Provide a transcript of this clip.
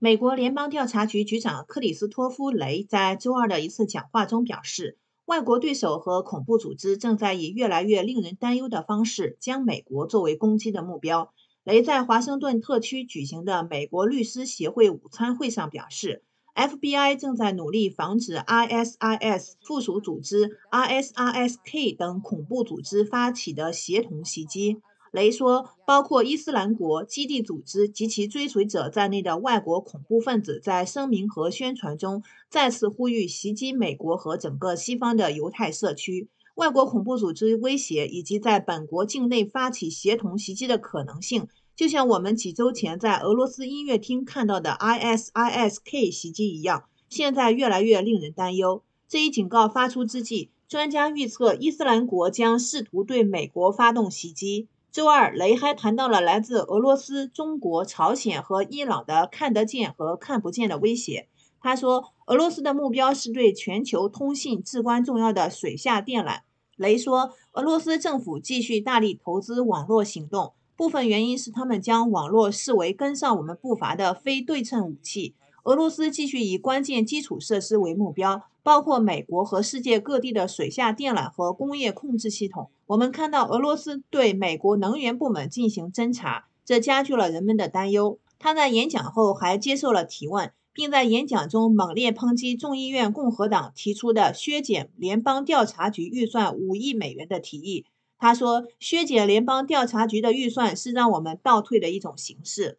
美国联邦调查局局长克里斯托夫·雷在周二的一次讲话中表示，外国对手和恐怖组织正在以越来越令人担忧的方式将美国作为攻击的目标。雷在华盛顿特区举行的美国律师协会午餐会上表示，FBI 正在努力防止 ISIS 附属组织、ISISK 等恐怖组织发起的协同袭击。雷说，包括伊斯兰国、基地组织及其追随者在内的外国恐怖分子在声明和宣传中再次呼吁袭击美国和整个西方的犹太社区。外国恐怖组织威胁以及在本国境内发起协同袭击的可能性，就像我们几周前在俄罗斯音乐厅看到的 ISISK 袭击一样，现在越来越令人担忧。这一警告发出之际，专家预测伊斯兰国将试图对美国发动袭击。周二，雷还谈到了来自俄罗斯、中国、朝鲜和伊朗的看得见和看不见的威胁。他说，俄罗斯的目标是对全球通信至关重要的水下电缆。雷说，俄罗斯政府继续大力投资网络行动，部分原因是他们将网络视为跟上我们步伐的非对称武器。俄罗斯继续以关键基础设施为目标，包括美国和世界各地的水下电缆和工业控制系统。我们看到俄罗斯对美国能源部门进行侦查，这加剧了人们的担忧。他在演讲后还接受了提问，并在演讲中猛烈抨击众议院共和党提出的削减联邦调查局预算五亿美元的提议。他说：“削减联邦调查局的预算是让我们倒退的一种形式。”